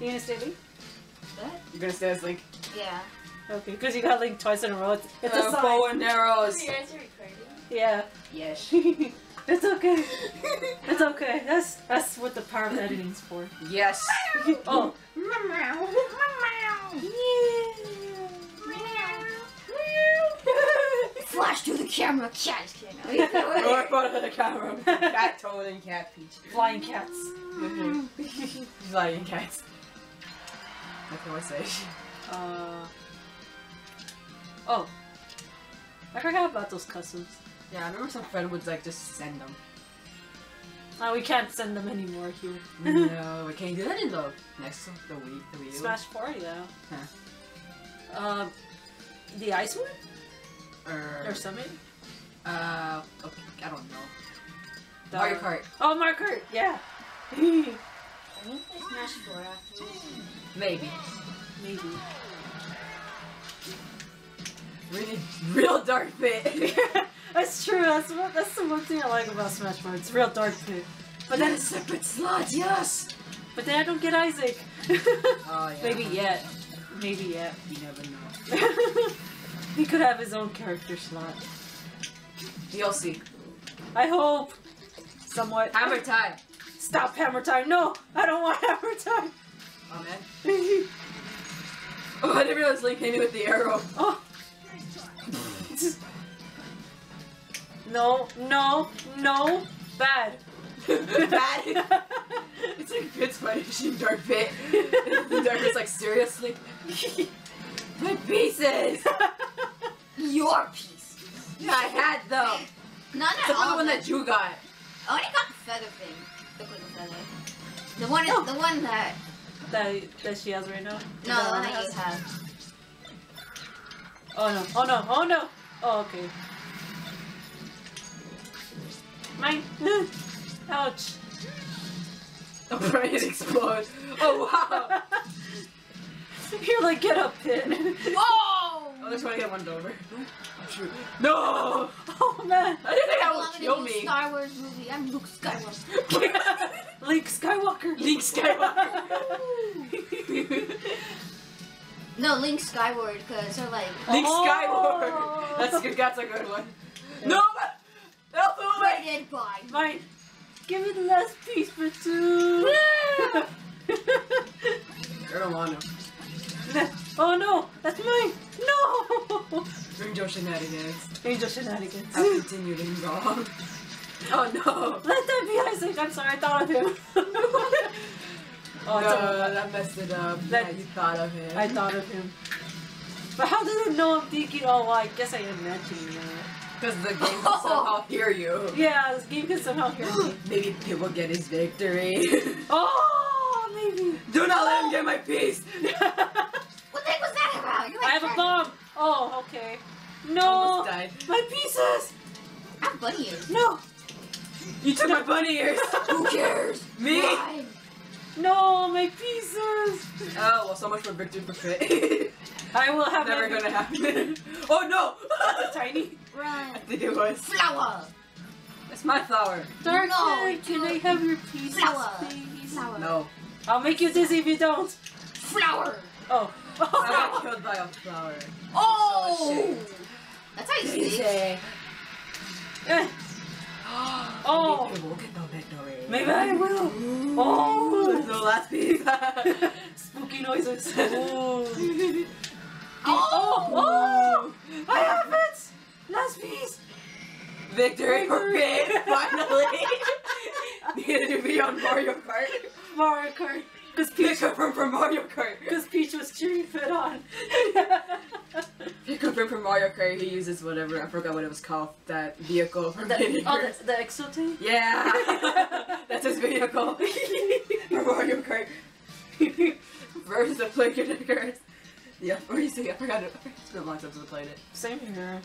You gonna stay Link? What? You're gonna stay as Link. Yeah. Okay, because you got Link twice in a row. It's, it's a Uh, sign. bow and arrows. You guys are recording? Yeah. Yes. it's okay. It's okay. That's that's what the power of editing's for. Yes. oh. Flash to the camera, cat. Just kidding. Or front of the camera. Cat Toad and Cat Peach. Flying cats. Flying cats. That's what I say. Uh. Oh. I forgot about those customs. Yeah, I remember some friend would like just send them. Uh, we can't send them anymore here. no, we can't do that in the next the week. The Wii U. Smash 4, yeah. Huh. Um, the ice one? Or, Or something? uh, okay, I don't know. The- Mario Kart. Oh, Mario Kart, yeah. I think they 4 after. Maybe. Maybe. Really, real dark pit. that's true. That's what, that's the one thing I like about Smash Bros. It's real dark pit. But then, separate slots, yes. but then I don't get Isaac. Oh yeah. Maybe yet. Maybe yet. You never know. he could have his own character slot. DLC. I hope. Somewhat. Hammer time. Stop hammer time. No, I don't want hammer time. Oh man. Oh, I didn't realize Link hit me with the arrow. oh. no, no, no. Bad. Bad. It's like Pit's punishing Dark Pit. Dark Pit's like, seriously? My pieces! Your pieces. Yeah, I had them. Not Except at for the all. one that you got. I only got the feather thing. The quick feather. The one, Oh. the one that, that that she has right now. no, That the one one that you have. Oh no! Oh no! Oh no! Oh okay. Mine. Ouch. Oh, right, it explode. Oh, wow. You're like get up pit. Whoa! There's one to get one over. Shoot. No! oh man. I didn't think that belong would in kill a new me. Star Wars movie. I'm Luke Skywalker. Link Skywalker. Link Skywalker. No, Link Skyward, because they're like, Link Oh. Skywalker. That's good. That's a good one. No! Help me! rated by. Mine. Give me the last piece for two. I don't want to. oh no! That's mine. No. Bring shenanigans. Angel shenanigans. I've continued in wrong. Oh no! Let that be Isaac. I'm sorry. I thought of him. oh, it's no, okay. that messed it up. That- yeah, you thought of him. I thought of him. But how does it know I'm thinking? Oh, well, I guess I am mentioning that. Because the game will somehow hear you. Yeah, this game can somehow hear me. Maybe he will get his victory. Oh, maybe. Do not let him oh. get my piece! What the heck was that about? You're I have a bomb. Oh, okay. No, died. my pieces. I have bunny ears. No, You took my bunny ears! Who cares? Me? Why? no, my pieces. Oh, well, so much for victory for Pit. I will have Never gonna happen. oh no! Tiny. Run. I think it was. Flower. It's my flower. Dark No, Knight, can I have your pieces, Flower. please? Flower. No. I'll make you dizzy if you don't. Flower. Oh. I got killed by a flower. Oh! shit. That's how you Easy. speak. Eh, Oh. Maybe we'll get the victory. Maybe I will. Oh. the last piece. Spooky noises. Oh. Oh! oh. I have it. Last piece. Victory for Pit, finally! Needed to be on Mario Kart. Mario Kart. Because Peach, Pick up from, from Mario Kart. because Peach was cheering Pit on. Pick up from, from Mario Kart, he uses whatever, I forgot what it was called, that vehicle from the, Mini oh, Girls. the, the Exote? Yeah! That's his vehicle. for Mario Kart. Versus the Play Connectors. Yeah, what do you say? I forgot it. It's been a long time since I played it. Same here.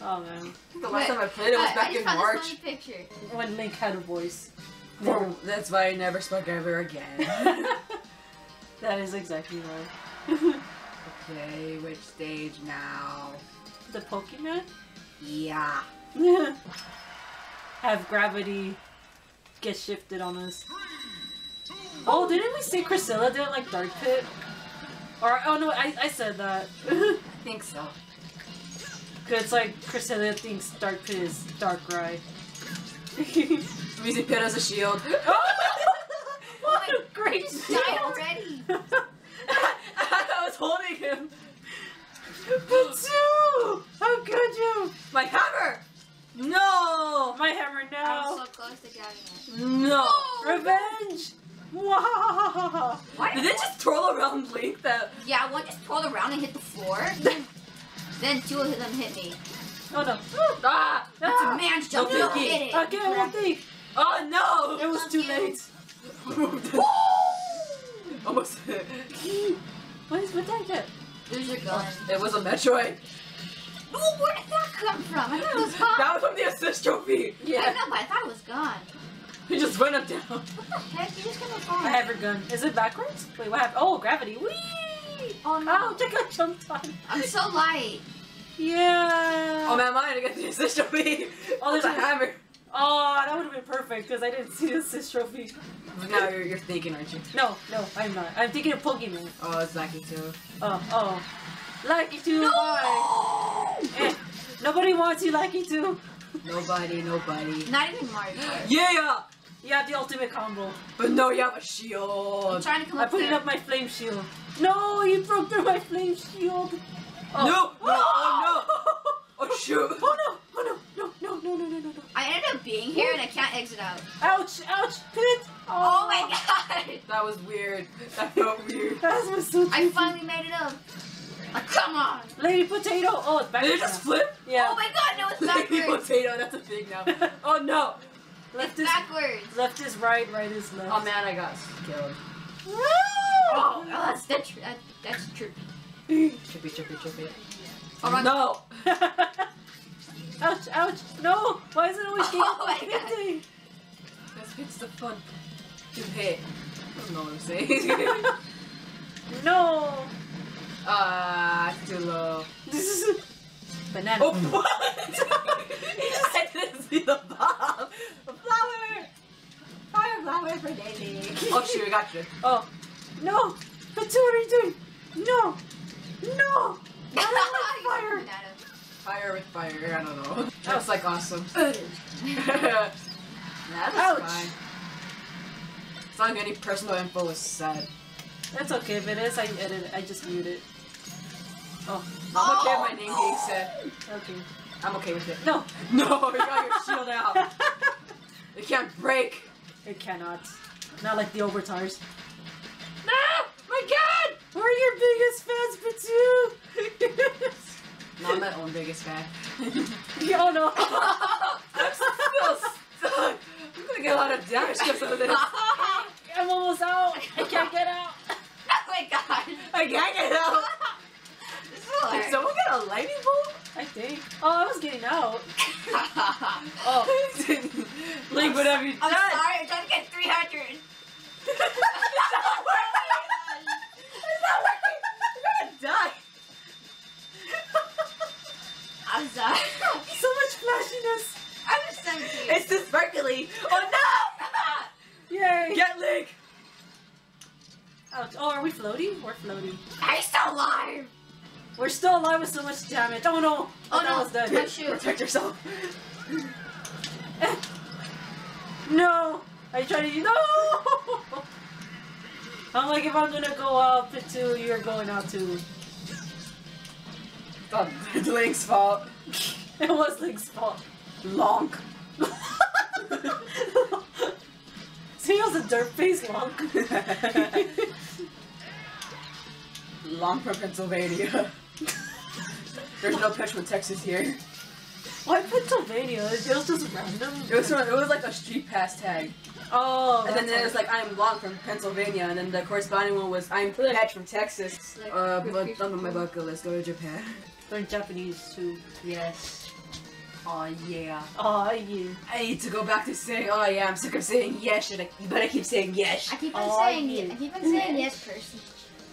Oh man. The last time I played it was I, back I just in found March. this funny picture. When Link had a voice. That's why I never spoke ever again. that is exactly right. okay, which stage now? the Pokemon? Yeah. Have gravity get shifted on us. Oh, didn't we say Priscilla didn't like Dark Pit? Or oh no, I, I said that. I think so. Cause it's like Priscilla thinks Dark Pit is Dark Ride. Using Pit as a shield. what a great Just shield! died already. I was holding him. Patsu! How could you? My hammer! No! My hammer no! I'm so close to getting it. No! Revenge! Wow! Why Did it just twirl around Link that Yeah, one just twirled around and hit the floor. then two of them hit me. Oh no! Ah! That's Ah! a man's jump. No You thinking. hit it. Okay, I won't think. Oh no! It was too late. Almost What is what did I get? There's your gun. Oh, it was a Metroid. Oh, where did that come from? I thought it was gone. That was from the assist trophy. Yeah. I know, but I thought it was gone. He just went up down. What the heck? You just gonna fall. I have your gun. Is it backwards? Wait, what happened? Oh, gravity. Whee! Oh no. Ouch, I got jumped on. I'm so light. Yeah. Oh man, mine to get the assist trophy. Oh, there's a a- hammer. Oh, that would have been perfect because I didn't see the assist trophy. Now you're, you're thinking, aren't you? No, no, I'm not. I'm thinking of Pokemon. Oh, it's Lucky too. Oh, oh. Lucky to why? Eh, nobody wants you, Lucky to. Nobody, nobody. Not even Mario Kart. Yeah! You have the ultimate combo. But no, you have a shield. I'm trying to come I up put it there. up my flame shield. No, you broke through my flame shield. Oh. No, no, oh no! Oh shoot! No! Oh no! No! No! No! No! I ended up being here and I can't exit out. Ouch! Ouch! Pit! Oh my oh. god! That was weird. That felt weird. That was so I finally made it up. Like, come on! Lady Potato! Oh, it's back. Did it just flip? Yeah. Oh my god, no, it's backwards! Lady potato, that's a thing now. Oh no! left It's is backwards! left is right, right is left. Oh man, I got killed. Woo! Oh, no, that's, that's, that, that's true. Trippy, trippy, trippy. Oh my no! Ouch! Ouch! No! Why is it always getting Oh my God. That's fits the fun. To hit. I don't know what I'm saying. No! Ah, it's too low. This is banana. Oh, what? I didn't see the bomb. A flower. Fire flower for Daisy. Oh shoot, I got you. Oh. No! But what are you doing? No! No! Like fire! Banana. Fire with fire. I don't know. That was like awesome. Ouch. That's Ouch. fine. It's not any personal info is sad. That's okay if it is. I edit it. I just mute it. Oh, I'm okay with my name being oh. said. okay. I'm okay with it. No! No, you got your shield out. It can't break. it cannot. Not like the overtires. No! My god! We're your biggest fans, Patu! No, I'm my own biggest fan. oh no! I'm still stuck. I'm gonna get a lot of damage because of this. I'm almost out! I can't get out! oh my god! I can't get out. Did someone get a lightning bolt? I think. Oh, I was getting out. Oh. Link, whatever you done? I'm sorry, go out too, you're going out too. Oh, it's Link's fault. It was Link's fault. Lonk. See, he has a dirt face long. Long from Pennsylvania. There's no Pitchwood, Texas here. Why Pennsylvania? It was just random. It was from, it was like a street pass tag. Oh, And then it was like I'm Long from Pennsylvania, and then the corresponding one was I'm Patch from Texas. Like, Uh, good but people. on my bucket list, go to Japan. They're Japanese too. Yes. Oh yeah. Oh yeah. I need to go back to saying, oh yeah, I'm sick of saying yes, and I, but I keep saying yes. I keep on Oh, saying yeah. I keep on saying yes, Percy.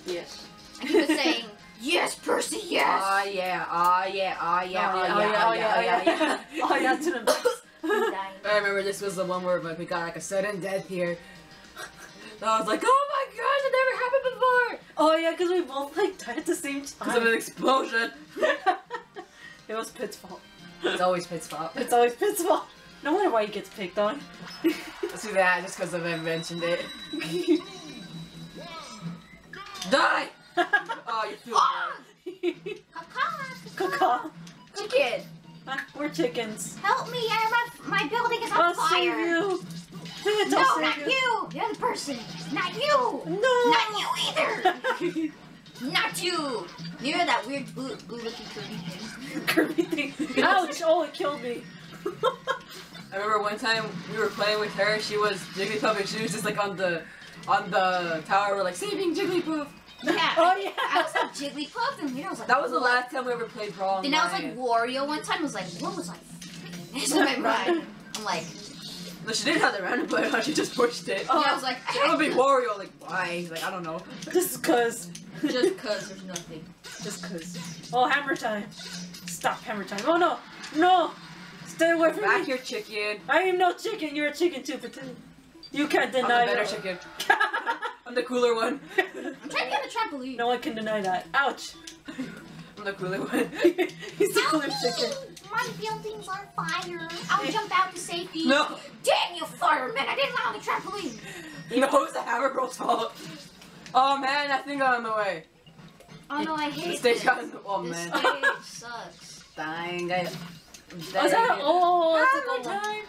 Yes. I keep on saying yes, Percy, yes. Oh yeah, oh yeah, oh, oh, oh yeah, oh, oh yeah, yeah, oh yeah, oh yeah, oh yeah. oh yeah, to the max. I'm dying. I remember this was the one where like, we got like a sudden death here. I was like, oh my gosh, it never happened before! Oh yeah, because we both like died at the same time. Because of an explosion. it was Pit's fault. it's always Pit's fault. It's always Pit's fault. No wonder why he gets picked on. Let's do that just because I mentioned it. Die! oh, you feel Bad. Caca. Caca. Chicken. Huh? We're chickens. Help me! I, my, my building is on I'll fire. save you. Pitts, No, I'll not save you. The other person. Not you. No. Not you either. not you. Near that weird blue, blue looking Kirby thing. Kirby thing. Ouch! Oh, it killed me. I remember one time we were playing with her. She was Jigglypuff, and she was just like on the on the tower. We're like saving Jigglypuff. Yeah. Oh yeah. I was like Jigglypuff, and later I was like, That was the what? last time we ever played Brawl. Then I was like Online. Wario one time. I was like, what was I? It's in my mind. I'm like, No, she didn't have the random player on. She just pushed it. Oh. yeah, I oh, was like, It would be Wario. Like why? He's like I don't know. Just cause. just cause there's nothing. Just cause. Oh, hammer time. Stop hammer time. Oh no. No. Stay away from Back me. your chicken. I am no chicken. You're a chicken too, pretend. You can't deny I'm deny the better it. chicken. I'm the cooler one. I'm trying to get on the trampoline. no one can deny that. Ouch. I'm the cooler one. He's the Help cooler me! chicken. My building's on fire. I'll jump out to safety. no. Damn you, fireman! I didn't land on the trampoline. No, it's the Hammer Bros' fault. Oh man, I think I'm on the way. Oh no, I The hate stage this. got. Oh this man. stage sucks. Dang, I. Oh, is that a, oh, that's a Hammer good one. time.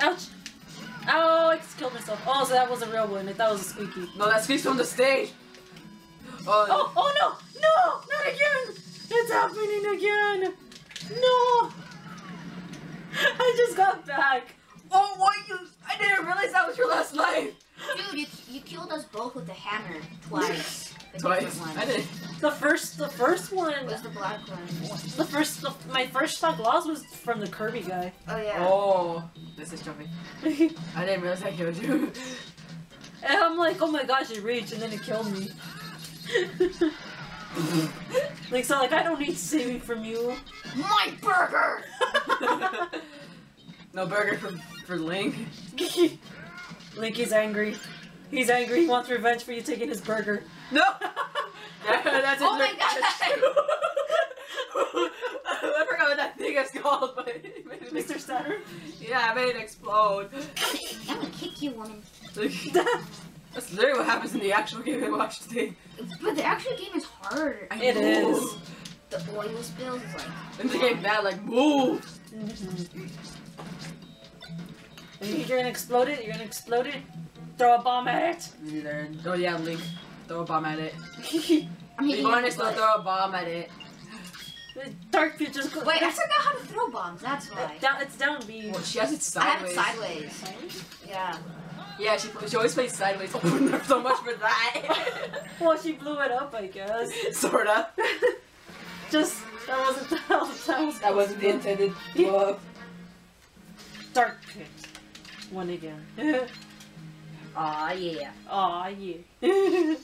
Ouch. Oh, I just killed myself. Oh, so that was a real one. I thought it was a squeaky. No, that speaks from the stage. Oh, Oh, oh no! No! Not again! It's happening again! No! I just got back. oh, what you? I didn't realize that was your last life. Dude, you, you killed us both with the hammer twice. The Twice. different I did. The first, the first one, was the black one. the first, the, my first stock loss was from the Kirby guy. Oh yeah. Oh, this is jumping. I didn't realize I killed you. And I'm like, oh my gosh, it reached, and then it killed me. like, so like, I don't need saving from you. My burger! no burger for for Link. Link is angry. He's angry. He wants revenge for you taking his burger. No. That- that's Oh my it. God. I forgot what that thing is called, but it made it Mr. Saturn. Yeah, I made it explode. I'm gonna kick you, woman. That's literally what happens in the actual game I watched today. But the actual game is hard. I It know. is. The oil spills is like. And the game bad, like move. You're gonna explode it. You're gonna explode it. Throw a bomb at it. Oh yeah, Link. Throw a bomb at it. it. I'm hitting Be you honest, in the they'll throw a bomb at it. Dark futures. go- Wait, I forgot how to throw bombs. That's why. Down, it's down B. Well, she has it sideways. I have sideways. it sideways. Yeah. Yeah, she she always plays sideways. Oh, so much for that. Well, she blew it up, I guess. Sorta. Just that wasn't that was, that was That wasn't the intended blow up. dark pit. One again. Aw, yeah. Aw yeah.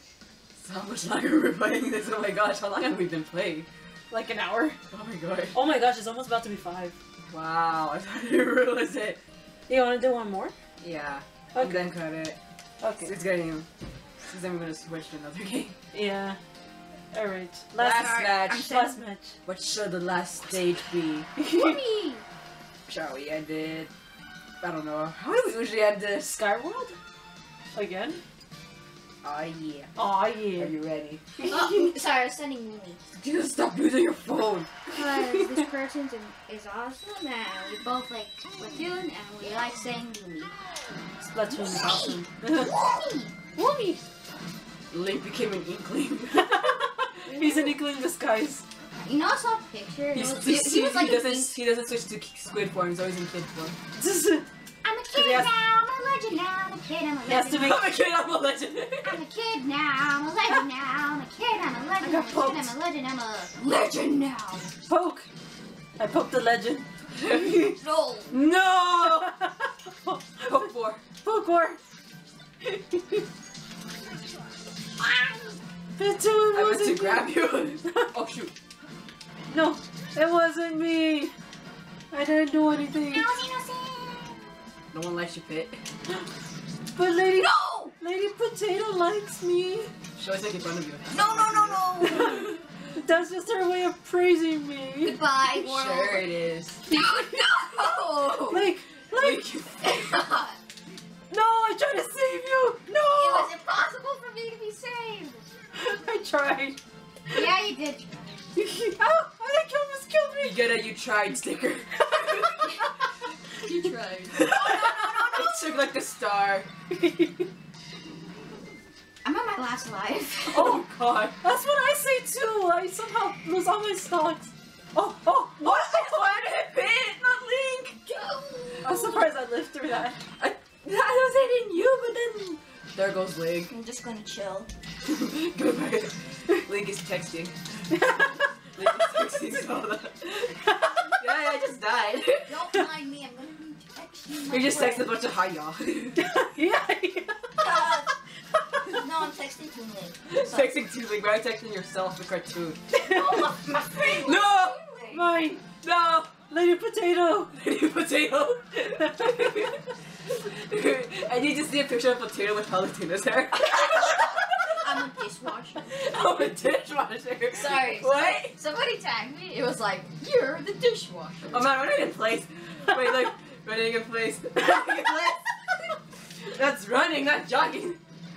So much longer we're playing this. Oh my gosh, how long have we been playing? like an hour. Oh my god. Oh my gosh, it's almost about to be five. Wow, I didn't realize it. You want to do one more? Yeah. Okay. And then cut it. Okay. It's getting. Because then we're gonna switch to another game. Yeah. All right. Last Last match. I'm last match. What should the last stage be? Shall we end it? I don't know. How do we usually end this? Skyworld. Again. Oh yeah. Aw Are you ready? Oh, sorry, I was sending Mooney. Just stop using your phone. Because this person is awesome, and we both like Splatoon, and we like saying Mooney. Splatoon is awesome. Mooney! Woomy. Link became an inkling. He's an eagle in disguise. You know, I saw a picture. He's, was- he's, he, he was like, he a doesn't he doesn't switch to squid form. He's always in kid form. I'm a kid now, I'm a legend now, I'm a kid, I'm a He has to legend. make- I'm a kid. I'm a legend. I'm a kid now, I'm a legend now, I'm a kid, I'm a legend, I'm a poked. kid, I'm a legend, I'm a legend now. Poke. I poked the legend. No. no. Poke four. Poke war. I went to grab you. oh shoot. No, it wasn't me. I didn't do anything. I was innocent. No one likes your pit. But lady, No! Lady Potato likes me. She always making fun of you. No, no, no, no. That's just her way of praising me. Goodbye, world. Sure it is. No, no. Like, like, Link, you no, I tried to save you. No! It was impossible for me to be saved. I tried. Yeah, you did. oh, I think you almost killed You me. get a you tried sticker. You tried. it took like a star. I'm on my last life. Oh god. That's what I say too. I somehow lose all my stocks. Oh, oh, What? Why did it hit? Not Link. Oh. I'm surprised I lived through that. I, I was hitting you, but then there goes Link. I'm just gonna chill. Goodbye. Link is texting. Link is texting Zelda. yeah, I just died. Don't mind me. I'm gonna texting. You just text texted a bunch of hi y'all. yeah. No, I'm texting Toon Link. Sorry. texting to Link, but I'm texting yourself the cartoon. Oh, my, my No! Mine, No! Lady Potato. Lady Potato! I need to see a picture of Potato with Palutena's hair. I'm a dishwasher. oh, a dishwasher. Sorry. What? Somebody tagged me. It was like, you're the dishwasher. Oh man, running in place. Wait, look. Running in place. Running in place. That's running, not jogging.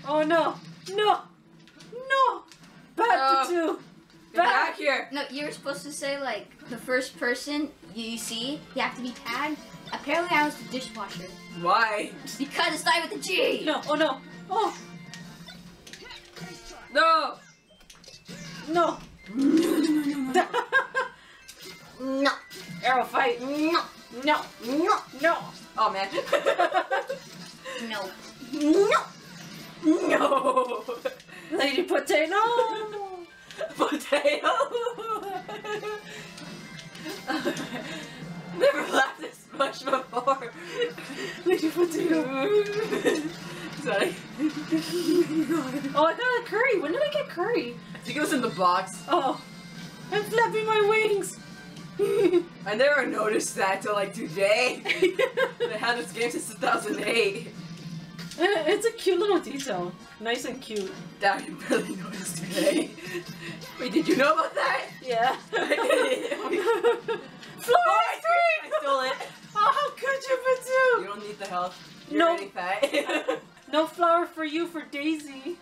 Oh no, no, no. Bad No. Potato. Get back here. No, you're supposed to say like the first person you see, you have to be tagged. Apparently, I was the dishwasher Why? because it started with a G. No, oh no, oh No! no. No, Arrow fight. no, No, no, no. Oh man. no, no. no! Lady Potato. Potato! Never laughed this much before. Lady Potato. Sorry. Oh, I got a curry. When did I get curry? I think it was in the box. Oh, I'm flapping my wings. I never noticed that till like today. they had this game since 2008. it's a cute little detail. Nice and cute. That I barely noticed today. Wait, did you know about that? Yeah. Oh, I stole it. Oh, how could you, You don't need the help. You're No. already fat. No flower for you for Daisy.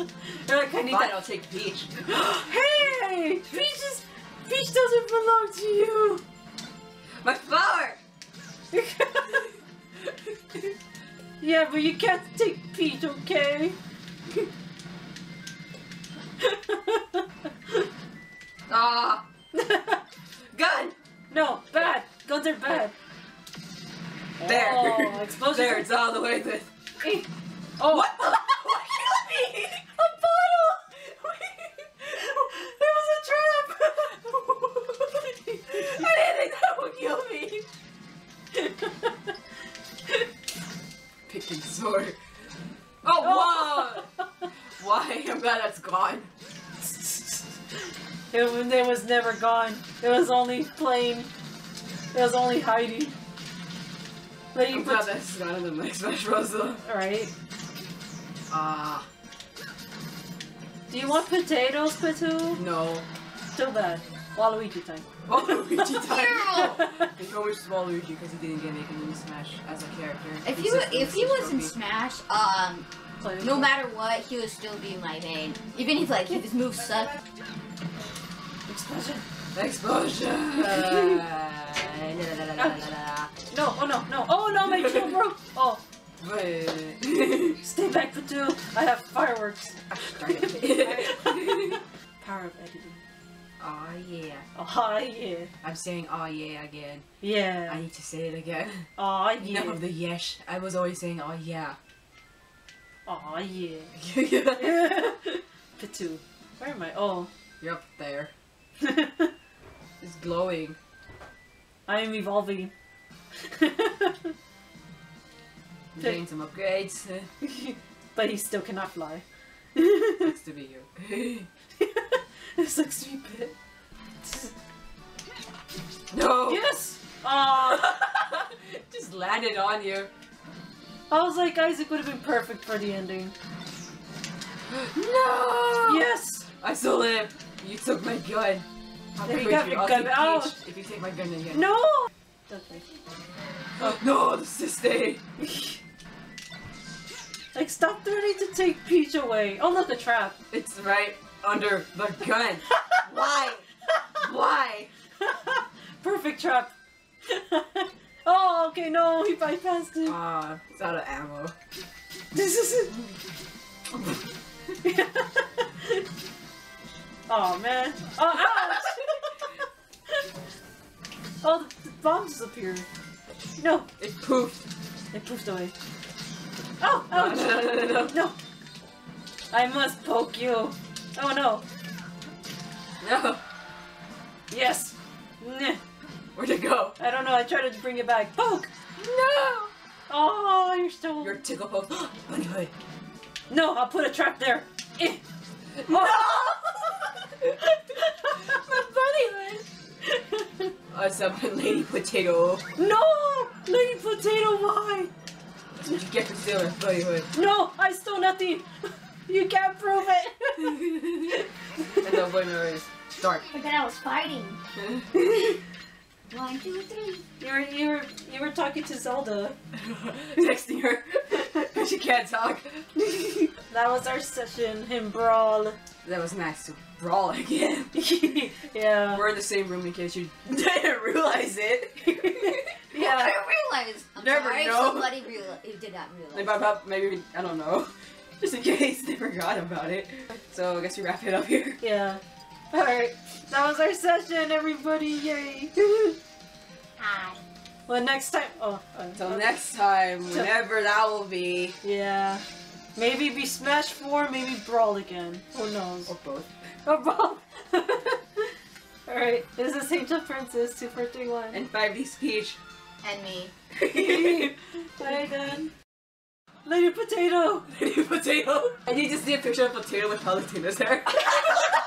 I need Fine, that. I'll take Peach. hey! Peach is. Peach doesn't belong to you! My flower! yeah, but you can't take Peach, okay? Ah, gun! no, bad. Guns are bad. There. Oh, explosion. There, it's all the way. Eh. Oh, What the? What killed me? A bottle! it was a trap! I didn't kill me. Picking sword. Oh, whoa! Why? I'm glad that's gone. It, was- it was never gone. It was only playing. It was only hiding. Lady I'm glad that's gone in the next Smash Bros. though. Alright. Ah, Do you want potatoes, Patu? no. Too bad. Waluigi time. Waluigi time. Ew. He always Waluigi because he didn't get anything in Smash as a character. If He's he just if he Smash was in. Smash, um, Play no matter what, he would still be my main. Even if like if his moves suck. Explosion. Explosion! No, oh no, no. Oh no, my kill broke! Oh, stay back, Patu. I have fireworks. Power of editing. Aw yeah. Oh, yeah. I'm saying oh yeah again. Yeah. I need to say it again. Oh, yeah. Enough of the yes. I was always saying oh yeah. Oh, yeah. Patu. Where am I? Oh. You're up there. It's glowing. I am evolving. Getting some upgrades. but he still cannot fly. Sucks to be you. This looks stupid. no! Yes! Aw! Ah. Just landed on you. I was like, Isaac would have been perfect for the ending. No! Yes! I still live. You took my gun. I'll Then you got your gun. Peach if you take my gun again. No! Okay. Oh, no, the sister. Like, stop threatening to take Peach away. Oh, look, a trap. It's right under the gun. Why? Why? Perfect trap. oh, okay, no, he bypassed it. Ah, it's out of ammo. This is it. oh man. Oh, ouch! oh, the, bomb disappeared. No, It poofed. it poofed away. Oh, ouch! no, no, no, no. No. I must poke you. Oh no. No. Yes. Nah. Where'd it go? I don't know. I tried to bring it back. Poke. No. Oh, you're still. Your tickle poke. Bunny hood. No, I'll put a trap there. Eh. No. My bunny I said my lady potato. No! Lady Potato, why? That's what you get for stealing bunny hood. No, I stole nothing. You can't prove it. And the winner is Dark. Forgot I was fighting. One, two, three. you were you were you were talking to Zelda. Next to her. she can't talk. That was our session. in brawl. That was nice to brawl again. yeah. We're in the same room in case you didn't realize it. Yeah. I realized. I'm Never sorry know. somebody reali- who did not realize. Like, but- but maybe I don't know. Just in case they forgot about it. So I guess we wrap it up here. Yeah. All right. That was our session, everybody. Yay. Hi. well, next time. Oh. uh, Until okay. next time, whenever that will be. Yeah. Maybe be Smash 4, maybe Brawl again. Who knows? Or both. Or Brawl. Alright, this is Angel Princess 2431. And 5D'sPeach. And me. Bye then. Lady Potato! Lady Potato. I need to see a picture of potato with Palutena's hair.